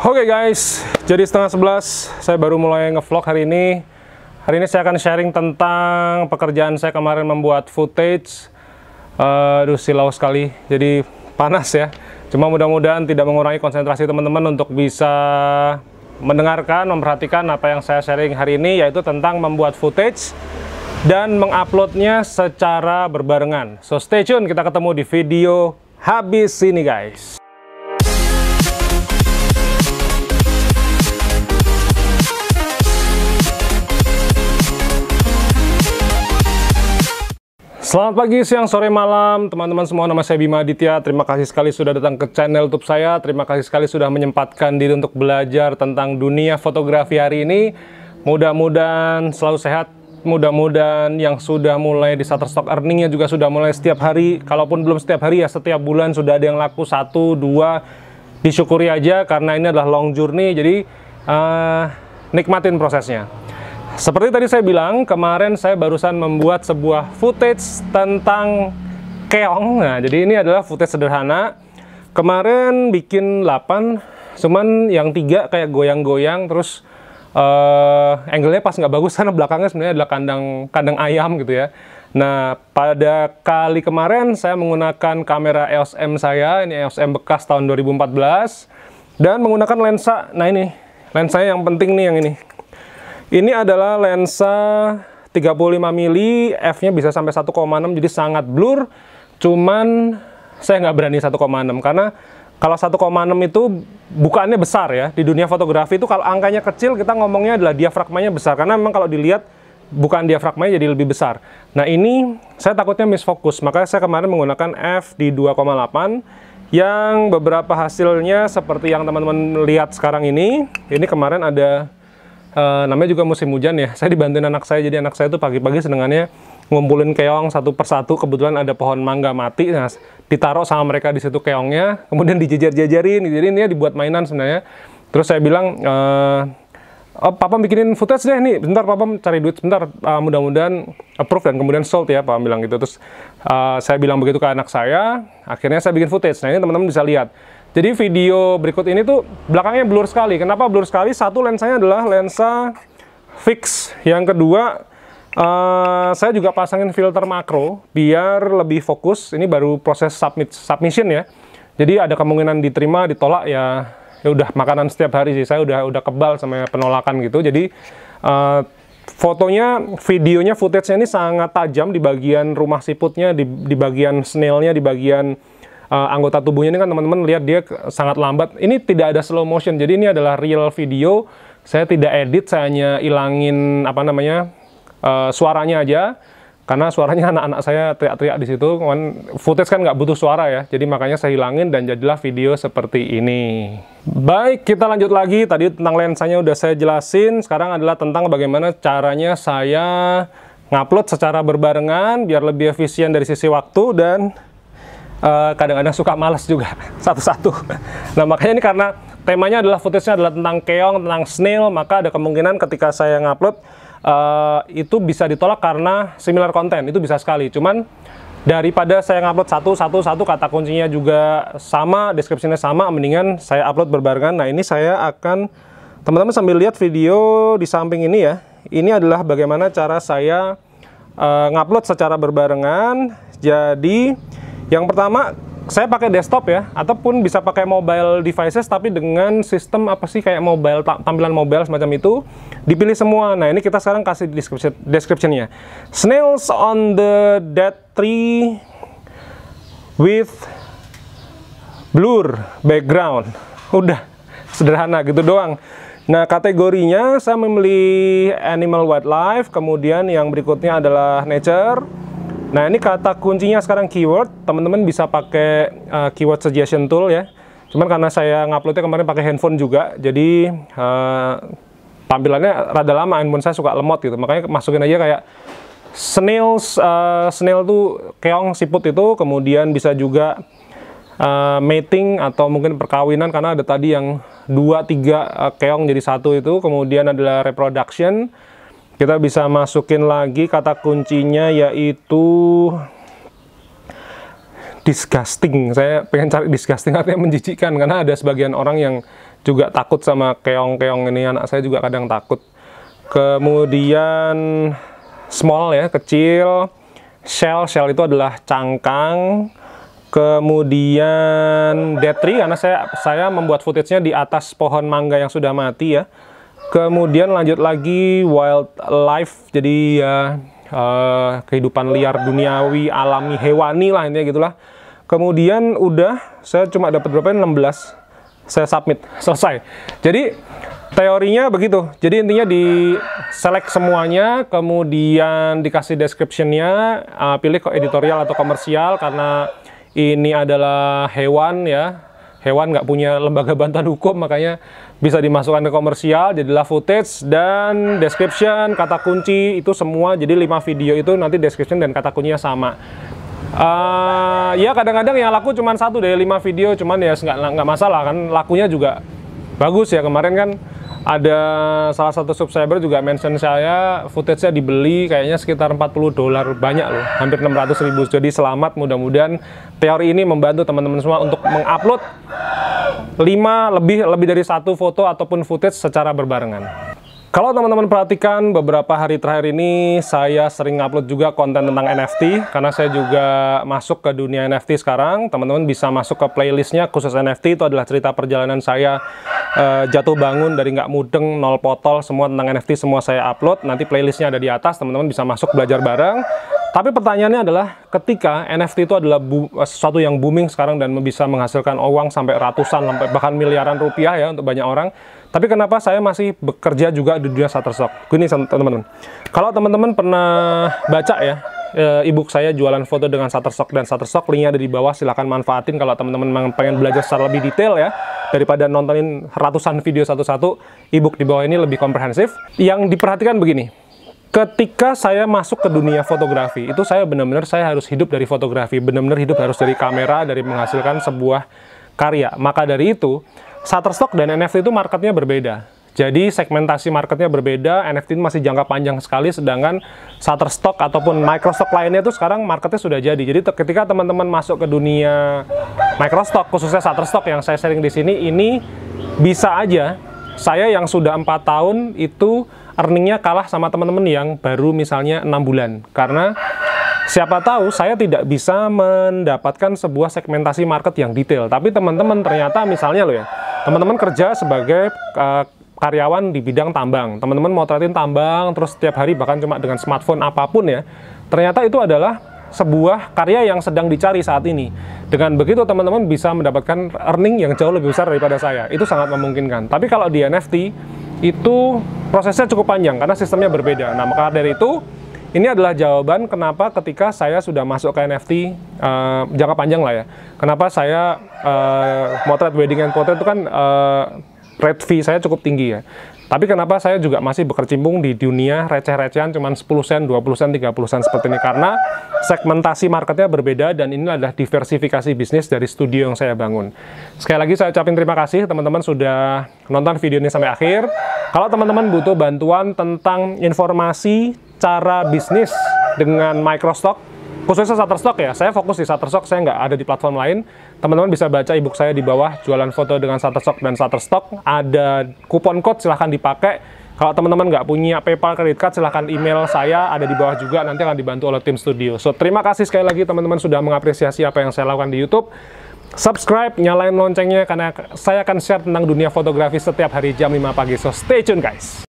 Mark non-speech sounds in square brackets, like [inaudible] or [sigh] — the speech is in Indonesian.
Oke guys, jadi setengah sebelas saya baru mulai ngevlog hari ini. Hari ini saya akan sharing tentang pekerjaan saya kemarin membuat footage. Uh, silau sekali, jadi panas ya. Cuma mudah-mudahan tidak mengurangi konsentrasi teman-teman untuk bisa mendengarkan, memperhatikan apa yang saya sharing hari ini, yaitu tentang membuat footage dan menguploadnya secara berbarengan. So stay tune, kita ketemu di video habis ini guys. Selamat pagi, siang, sore, malam, teman-teman semua. Nama saya Bima Aditya. Terima kasih sekali sudah datang ke channel YouTube saya. Terima kasih sekali sudah menyempatkan diri untuk belajar tentang dunia fotografi hari ini. Mudah-mudahan selalu sehat. Mudah-mudahan yang sudah mulai di Shutterstock earningnya juga sudah mulai setiap hari. Kalaupun belum setiap hari ya setiap bulan sudah ada yang laku satu, dua. Disyukuri aja karena ini adalah long journey. Jadi uh, nikmatin prosesnya. Seperti tadi saya bilang, kemarin saya barusan membuat sebuah footage tentang keong. Nah, jadi ini adalah footage sederhana. Kemarin bikin 8, cuman yang tiga kayak goyang-goyang, terus uh, angle-nya pas nggak bagus [laughs] karena belakangnya sebenarnya adalah kandang kandang ayam gitu ya. Nah, pada kali kemarin saya menggunakan kamera EOS M saya, ini EOS M bekas tahun 2014, dan menggunakan lensa, nah ini, lensanya yang penting nih yang ini, ini adalah lensa 35 mili, f-nya bisa sampai 1,6 jadi sangat blur. Cuman saya nggak berani 1,6 karena kalau 1,6 itu bukaannya besar ya. Di dunia fotografi itu kalau angkanya kecil kita ngomongnya adalah diafragmanya besar karena memang kalau dilihat bukan diafragmanya jadi lebih besar. Nah ini saya takutnya misfokus, makanya saya kemarin menggunakan f di 2,8 yang beberapa hasilnya seperti yang teman-teman lihat sekarang ini. Ini kemarin ada uh, namanya juga musim hujan ya. [laughs] Saya dibantuin anak saya, jadi anak saya itu pagi-pagi senengannya ngumpulin keong satu persatu. Kebetulan ada pohon mangga mati, nah ditaruh sama mereka di situ keongnya, kemudian dijejer-jejerin. Jadi ini dibuat mainan sebenarnya. Terus saya bilang, uh, oh, papa bikinin footage deh nih, bentar papa cari duit sebentar, uh, mudah-mudahan approve dan kemudian sold ya, papa bilang gitu. Terus uh, saya bilang begitu ke anak saya, akhirnya saya bikin footage. Nah ini teman-teman bisa lihat. Jadi video berikut ini tuh belakangnya blur sekali. Kenapa blur sekali? Satu lensanya adalah lensa fix. Yang kedua, uh, saya juga pasangin filter makro biar lebih fokus. Ini baru proses submit submission ya. Jadi ada kemungkinan diterima, ditolak ya. Ya udah makanan setiap hari sih. Saya udah udah kebal sama penolakan gitu. Jadi uh, fotonya, videonya, footage-nya ini sangat tajam di bagian rumah siputnya, di, di bagian snailnya, di bagian uh, anggota tubuhnya ini kan teman-teman lihat dia sangat lambat. Ini tidak ada slow motion, jadi ini adalah real video. Saya tidak edit, saya hanya ilangin apa namanya uh, suaranya aja. Karena suaranya [laughs] anak-anak saya teriak-teriak di situ. Kan footage kan nggak butuh suara ya, jadi makanya saya hilangin dan jadilah video seperti ini. Baik, kita lanjut lagi. Tadi tentang lensanya udah saya jelasin. Sekarang adalah tentang bagaimana caranya saya ngupload secara berbarengan biar lebih efisien dari sisi waktu dan eh, kadang-kadang suka malas juga [laughs] satu-satu. Nah makanya ini karena temanya adalah footage-nya adalah tentang keong, tentang snail, maka ada kemungkinan ketika saya ngupload uh, itu bisa ditolak karena similar konten, itu bisa sekali. Cuman daripada saya ngupload satu, satu, satu, kata kuncinya juga sama, deskripsinya sama, mendingan saya upload berbarengan. Nah ini saya akan, teman-teman sambil lihat video di samping ini ya, ini adalah bagaimana cara saya uh, ngupload secara berbarengan. Jadi yang pertama, saya pakai desktop ya, ataupun bisa pakai mobile devices tapi dengan sistem apa sih kayak mobile tampilan mobile semacam itu dipilih semua. Nah ini kita sekarang kasih description descriptionnya. Snails on the dead tree with blur background. Udah sederhana gitu doang. Nah kategorinya saya memilih animal wildlife, kemudian yang berikutnya adalah nature Nah ini kata kuncinya sekarang keyword, teman-teman bisa pakai uh, keyword suggestion tool ya. Cuman karena saya nguploadnya kemarin pakai handphone juga, jadi uh, tampilannya rada lama, handphone saya suka lemot gitu. Makanya masukin aja kayak snails, uh, snail tuh keong siput itu, kemudian bisa juga uh, mating atau mungkin perkawinan karena ada tadi yang dua tiga uh, keong jadi satu itu, kemudian adalah reproduction kita bisa masukin lagi kata kuncinya yaitu disgusting. Saya pengen cari disgusting artinya menjijikkan karena ada sebagian orang yang juga takut sama keong-keong ini. Anak saya juga kadang takut. Kemudian small ya kecil. Shell shell itu adalah cangkang. Kemudian dead tree karena saya saya membuat footage-nya di atas pohon mangga yang sudah mati ya kemudian lanjut lagi wildlife jadi ya uh, kehidupan liar duniawi alami hewani lah intinya gitulah. Kemudian udah saya cuma dapat berapa 16 saya submit [laughs] selesai. Jadi teorinya begitu. Jadi intinya di select semuanya kemudian dikasih descriptionnya uh, pilih ke editorial atau komersial karena ini adalah hewan ya hewan nggak punya lembaga bantuan hukum makanya bisa dimasukkan ke komersial jadilah footage dan description kata kunci itu semua. Jadi 5 video itu nanti description dan kata kuncinya sama. Uh, ya kadang-kadang yang laku cuma satu dari lima video, cuman ya nggak nggak masalah kan. Lakunya juga bagus ya kemarin kan ada salah satu subscriber juga mention saya footage-nya dibeli kayaknya sekitar 40 dolar banyak loh hampir 600 ribu. Jadi selamat mudah-mudahan teori ini membantu teman-teman semua untuk mengupload 5 lebih lebih dari satu foto ataupun footage secara berbarengan kalau teman-teman perhatikan beberapa hari terakhir ini saya sering upload juga konten tentang NFT karena saya juga masuk ke dunia NFT sekarang. Teman-teman bisa masuk ke playlistnya khusus NFT itu adalah cerita perjalanan saya uh, jatuh bangun dari nggak mudeng, nol potol, semua tentang NFT semua saya upload. Nanti playlistnya ada di atas, teman-teman bisa masuk belajar bareng. Tapi pertanyaannya adalah ketika NFT itu adalah sesuatu yang booming sekarang dan bisa menghasilkan uang sampai ratusan, bahkan miliaran rupiah ya untuk banyak orang tapi kenapa saya masih bekerja juga di dunia Shutterstock? Gini teman-teman, kalau teman-teman pernah baca ya e-book saya jualan foto dengan Shutterstock dan Shutterstock linknya ada di bawah silahkan manfaatin kalau teman-teman pengen belajar secara lebih detail ya daripada nontonin ratusan video satu-satu e-book di bawah ini lebih komprehensif yang diperhatikan begini ketika saya masuk ke dunia fotografi itu saya benar-benar saya harus hidup dari fotografi benar-benar hidup harus dari kamera dari menghasilkan sebuah karya maka dari itu Shutterstock dan NFT itu marketnya berbeda. Jadi segmentasi marketnya berbeda, NFT itu masih jangka panjang sekali, sedangkan Shutterstock ataupun Microstock lainnya itu sekarang marketnya sudah jadi. Jadi ketika teman-teman masuk ke dunia Microstock, khususnya Shutterstock yang saya sharing di sini, ini bisa aja saya yang sudah empat tahun itu earningnya kalah sama teman-teman yang baru misalnya enam bulan. Karena Siapa tahu saya tidak bisa mendapatkan sebuah segmentasi market yang detail, tapi teman-teman ternyata misalnya loh ya, teman-teman kerja sebagai uh, karyawan di bidang tambang, teman-teman mau motretin tambang terus setiap hari bahkan cuma dengan smartphone apa pun ya, ternyata itu adalah sebuah karya yang sedang dicari saat ini. Dengan begitu teman-teman bisa mendapatkan earning yang jauh lebih besar daripada saya. Itu sangat memungkinkan. Tapi kalau di NFT itu prosesnya cukup panjang karena sistemnya berbeda. Nah, maka dari itu ini adalah jawaban kenapa ketika saya sudah masuk ke NFT uh, eh, jangka panjang lah ya. Kenapa saya uh, motret wedding and portrait itu kan uh, rate fee saya cukup tinggi ya. Tapi kenapa saya juga masih berkecimpung di dunia receh-recehan cuma 10 sen, 20 sen, 30 sen seperti ini? Karena segmentasi marketnya berbeda dan ini adalah diversifikasi bisnis dari studio yang saya bangun. Sekali lagi saya ucapin terima kasih teman-teman sudah nonton video ini sampai akhir. Kalau teman-teman butuh bantuan tentang informasi cara bisnis dengan Microstock, khususnya Shutterstock ya, saya fokus di Shutterstock, saya nggak ada di platform lain. Teman-teman bisa baca ebook saya di bawah, jualan foto dengan Shutterstock dan Shutterstock. Ada kupon code, silahkan dipakai. Kalau teman-teman nggak punya PayPal, credit card, silahkan email saya, ada di bawah juga, nanti akan dibantu oleh tim studio. So, terima kasih sekali lagi teman-teman sudah mengapresiasi apa yang saya lakukan di YouTube. Subscribe, nyalain loncengnya, karena saya akan share tentang dunia fotografi setiap hari jam 5 pagi. So, stay tune guys!